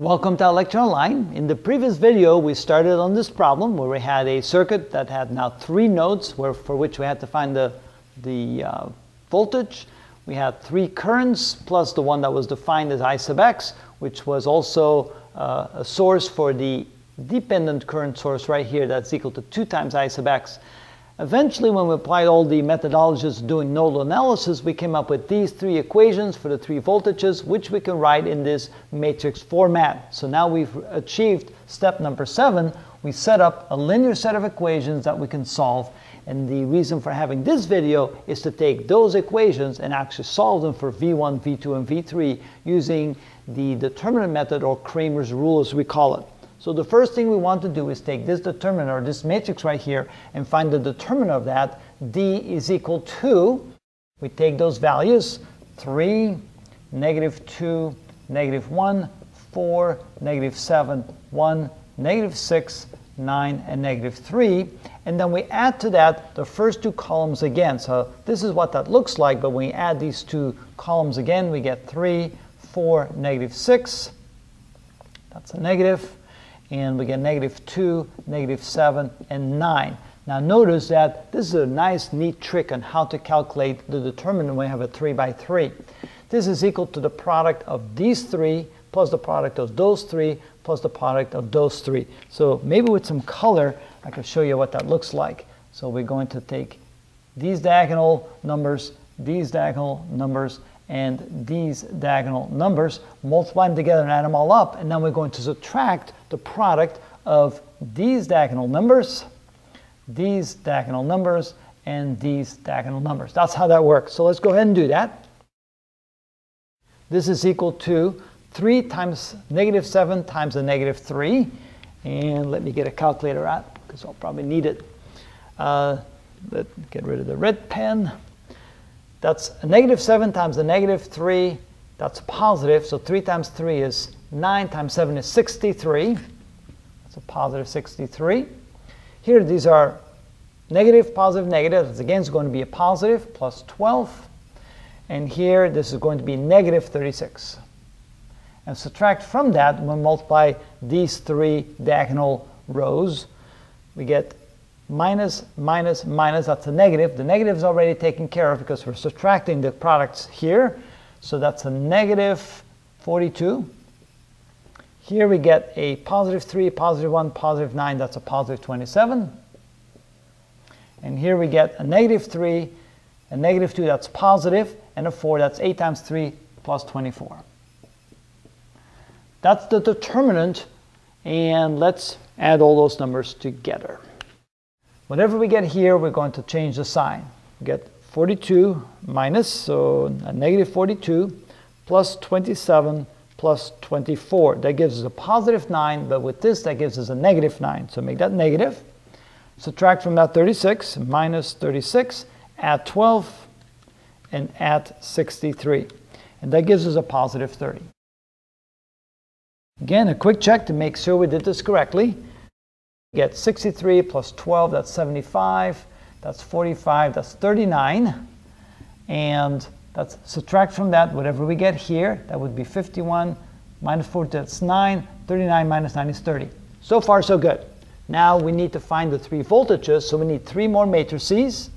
Welcome to Lecture Online. In the previous video, we started on this problem where we had a circuit that had now three nodes where, for which we had to find the, the uh, voltage. We had three currents plus the one that was defined as I sub x, which was also uh, a source for the dependent current source right here that's equal to 2 times I sub x. Eventually, when we applied all the methodologies doing nodal analysis, we came up with these three equations for the three voltages, which we can write in this matrix format. So now we've achieved step number seven. We set up a linear set of equations that we can solve. And the reason for having this video is to take those equations and actually solve them for V1, V2, and V3 using the determinant method or Cramer's rule as we call it. So the first thing we want to do is take this determinant, or this matrix right here, and find the determinant of that. D is equal to, we take those values, 3, negative 2, negative 1, 4, negative 7, 1, negative 6, 9, and negative 3. And then we add to that the first two columns again. So this is what that looks like, but when we add these two columns again, we get 3, 4, negative 6. That's a negative and we get negative 2, negative 7, and 9. Now notice that this is a nice neat trick on how to calculate the determinant when we have a 3 by 3. This is equal to the product of these three plus the product of those three plus the product of those three. So maybe with some color I can show you what that looks like. So we're going to take these diagonal numbers, these diagonal numbers, and these diagonal numbers, multiply them together and add them all up, and then we're going to subtract the product of these diagonal numbers, these diagonal numbers, and these diagonal numbers. That's how that works. So let's go ahead and do that. This is equal to 3 times negative 7 times a negative 3. And let me get a calculator out because I'll probably need it. Uh, let get rid of the red pen. That's a negative 7 times a negative 3. That's positive. So 3 times 3 is 9 times 7 is 63. That's a positive 63. Here, these are negative, positive, negative. This again is going to be a positive plus 12. And here, this is going to be negative 36. And subtract from that, we multiply these three diagonal rows, we get minus, minus, minus, that's a negative. The negative is already taken care of because we're subtracting the products here. So that's a negative 42. Here we get a positive 3, positive 1, positive 9, that's a positive 27. And here we get a negative 3, a negative 2, that's positive, and a 4, that's 8 times 3 plus 24. That's the determinant, and let's add all those numbers together. Whatever we get here, we're going to change the sign. We get 42 minus, so a negative 42, plus 27, plus 24. That gives us a positive 9, but with this, that gives us a negative 9. So make that negative. Subtract from that 36, minus 36, add 12, and add 63. And that gives us a positive 30. Again, a quick check to make sure we did this correctly get 63 plus 12, that's 75. That's 45, that's 39. And that's subtract from that whatever we get here. That would be 51 minus 40, that's 9. 39 minus 9 is 30. So far, so good. Now we need to find the three voltages, so we need three more matrices.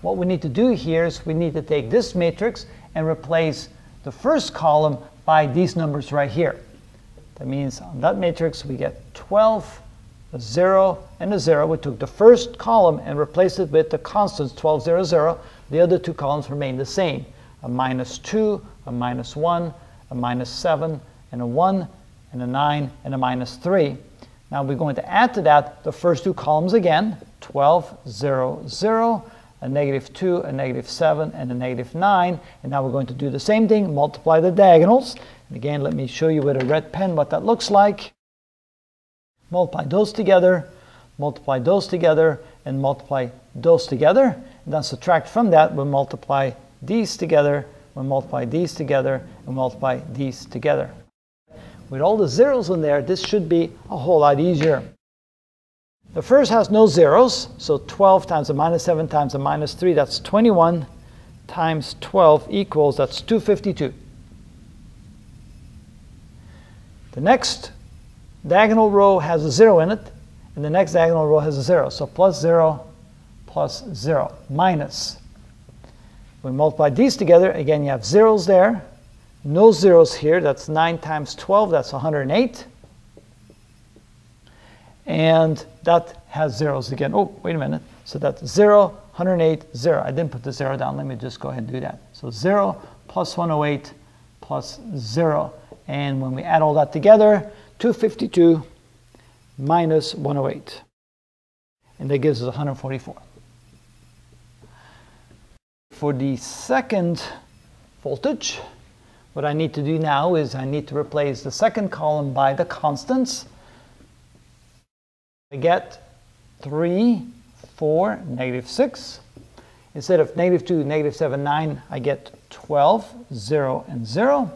What we need to do here is we need to take this matrix and replace the first column by these numbers right here. That means on that matrix we get 12, a 0, and a 0. We took the first column and replaced it with the constants 12, 0, 0. The other two columns remain the same. A minus 2, a minus 1, a minus 7, and a 1, and a 9, and a minus 3. Now we're going to add to that the first two columns again, 12, 0, 0, a negative 2, a negative 7, and a negative 9. And now we're going to do the same thing, multiply the diagonals. And again, let me show you with a red pen what that looks like multiply those together, multiply those together, and multiply those together. And then subtract from that, we multiply these together, we multiply these together, and multiply these together. With all the zeros in there, this should be a whole lot easier. The first has no zeros, so 12 times a minus 7 times a minus 3, that's 21 times 12 equals, that's 252. The next diagonal row has a 0 in it, and the next diagonal row has a 0. So plus 0 plus 0 minus. We multiply these together, again you have zeros there, no zeros here, that's 9 times 12, that's 108. And that has zeros again. Oh, wait a minute. So that's 0, 108, 0. I didn't put the 0 down. Let me just go ahead and do that. So 0 plus 108 plus 0. And when we add all that together, 252 minus 108. And that gives us 144. For the second voltage, what I need to do now is I need to replace the second column by the constants. I get 3, 4, negative 6. Instead of negative 2, negative 7, 9, I get 12, 0, and 0.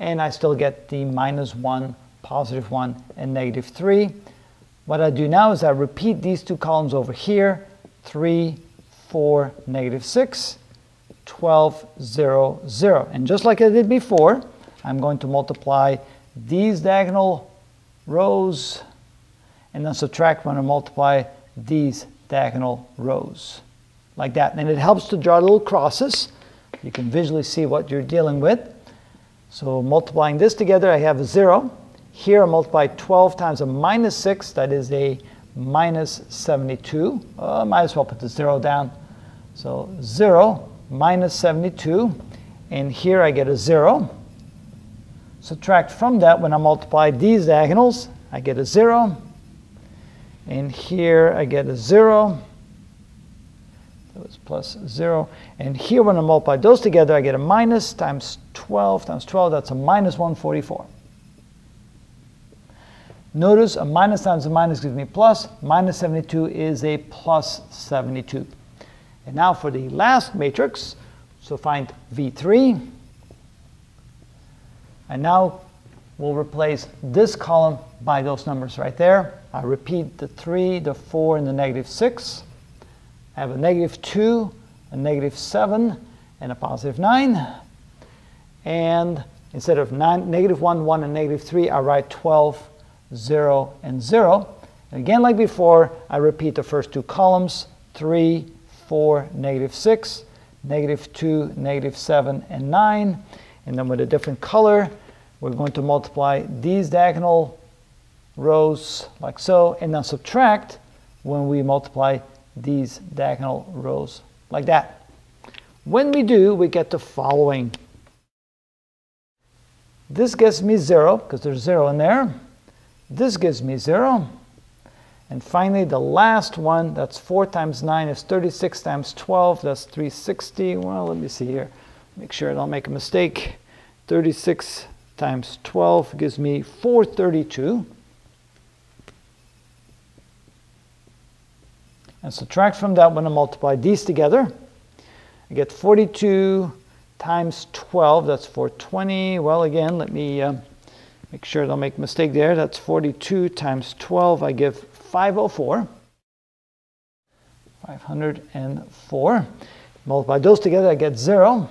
And I still get the minus 1, positive 1, and negative 3. What I do now is I repeat these two columns over here, 3, 4, negative 6, 12, 0, 0. And just like I did before, I'm going to multiply these diagonal rows and then subtract when I multiply these diagonal rows like that. And it helps to draw little crosses. You can visually see what you're dealing with. So multiplying this together, I have a 0. Here I multiply 12 times a minus 6, that is a minus 72. Uh, might as well put the 0 down. So 0 minus 72, and here I get a 0. Subtract from that, when I multiply these diagonals, I get a 0. And here I get a 0. That was plus 0. And here when I multiply those together, I get a minus times 12 times 12. That's a minus 144. Notice a minus times a minus gives me plus. Minus 72 is a plus 72. And now for the last matrix, so find V3. And now we'll replace this column by those numbers right there. I repeat the 3, the 4, and the negative 6. I have a negative 2, a negative 7, and a positive 9. And instead of nine, negative 1, 1, and negative 3, I write 12, 0, and 0. And again, like before, I repeat the first two columns, 3, 4, negative 6, negative 2, negative 7, and 9. And then with a different color, we're going to multiply these diagonal rows like so, and then subtract when we multiply these diagonal rows like that. When we do, we get the following. This gives me 0, because there's 0 in there. This gives me 0. And finally, the last one, that's 4 times 9 is 36 times 12, that's 360. Well, let me see here. Make sure I don't make a mistake. 36 times 12 gives me 432. And subtract from that when I multiply these together. I get 42 times 12, that's 420. Well, again, let me uh, make sure I don't make a mistake there. That's 42 times 12. I give 504. 504. Multiply those together, I get 0.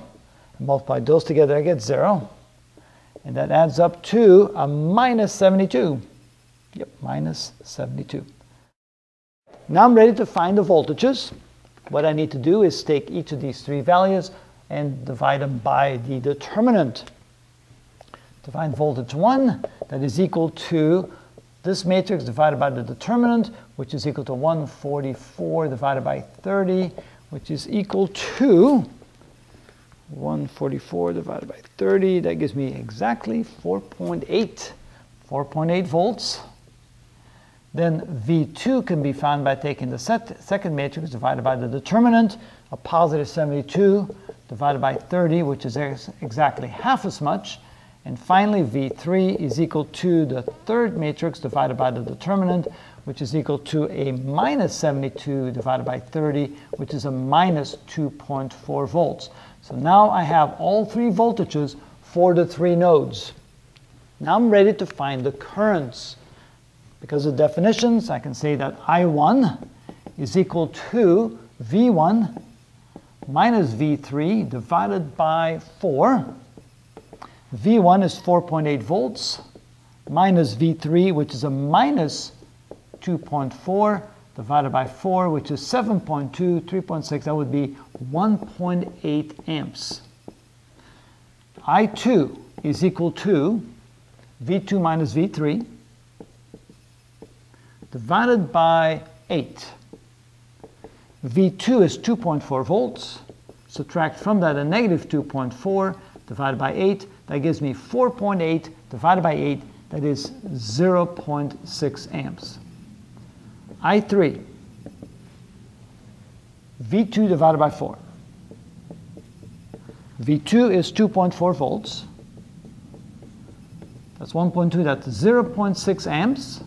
Multiply those together, I get 0. And that adds up to a minus 72. Yep, minus 72. Now I'm ready to find the voltages. What I need to do is take each of these three values and divide them by the determinant. To find voltage 1, that is equal to this matrix divided by the determinant, which is equal to 144 divided by 30, which is equal to 144 divided by 30. That gives me exactly 4.8, 4.8 volts. Then V2 can be found by taking the set, second matrix divided by the determinant, a positive 72 divided by 30, which is ex exactly half as much. And finally, V3 is equal to the third matrix divided by the determinant, which is equal to a minus 72 divided by 30, which is a minus 2.4 volts. So now I have all three voltages for the three nodes. Now I'm ready to find the currents. Because of definitions, I can say that I1 is equal to V1 minus V3 divided by 4 V1 is 4.8 volts. minus V3, which is a minus 2.4, divided by 4, which is 7.2, 3.6, that would be 1.8 amps. I2 is equal to V2 minus V3 divided by 8. V2 is 2.4 volts. Subtract from that a negative 2.4 divided by 8. That gives me 4.8 divided by 8. That is 0.6 amps. I3, V2 divided by 4. V2 is 2.4 volts. That's 1.2, that's 0.6 amps.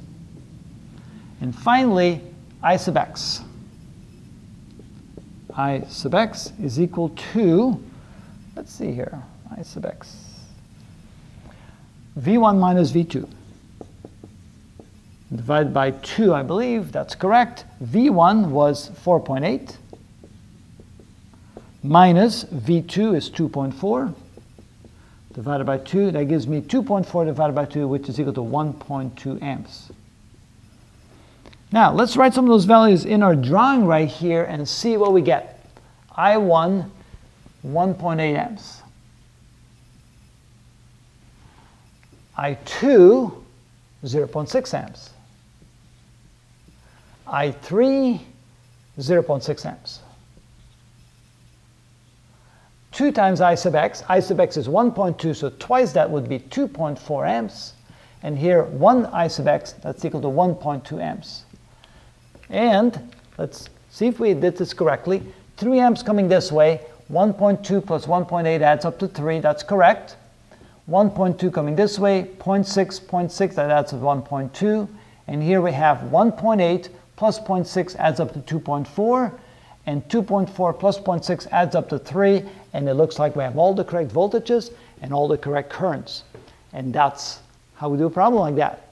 And finally, I sub x. I sub x is equal to, let's see here, I sub x. V1 minus V2 divided by 2, I believe, that's correct. V1 was 4.8 minus V2 is 2.4 divided by 2. That gives me 2.4 divided by 2, which is equal to 1.2 amps. Now, let's write some of those values in our drawing right here and see what we get. I1, 1.8 amps. I2, 0.6 amps. I3, 0.6 amps. 2 times I sub x, I sub x is 1.2, so twice that would be 2.4 amps. And here, 1 I sub x, that's equal to 1.2 amps. And let's see if we did this correctly. 3 amps coming this way, 1.2 plus 1.8 adds up to 3, that's correct. 1.2 coming this way, 0.6, 0.6, that adds up to 1.2. And here we have 1.8 plus 0.6 adds up to 2.4, and 2.4 plus 0.6 adds up to 3, and it looks like we have all the correct voltages and all the correct currents. And that's how we do a problem like that.